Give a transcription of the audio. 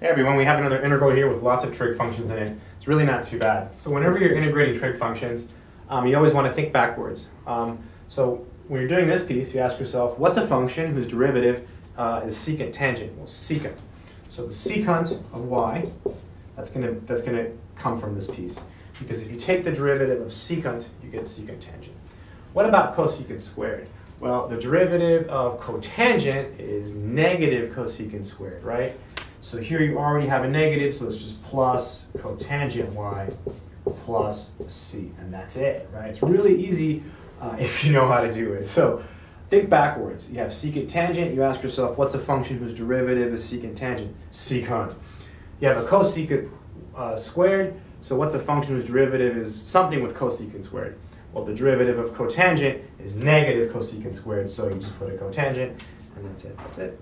Hey everyone, we have another integral here with lots of trig functions in it. It's really not too bad. So whenever you're integrating trig functions, um, you always want to think backwards. Um, so when you're doing this piece, you ask yourself, what's a function whose derivative uh, is secant tangent? Well, secant. So the secant of y, that's going to that's gonna come from this piece. Because if you take the derivative of secant, you get secant tangent. What about cosecant squared? Well, the derivative of cotangent is negative cosecant squared, right? So here you already have a negative, so it's just plus cotangent y plus c, and that's it, right? It's really easy uh, if you know how to do it. So think backwards. You have secant tangent, you ask yourself, what's a function whose derivative is secant tangent? Secant. You have a cosecant uh, squared, so what's a function whose derivative is something with cosecant squared? Well, the derivative of cotangent is negative cosecant squared, so you just put a cotangent, and that's it. That's it.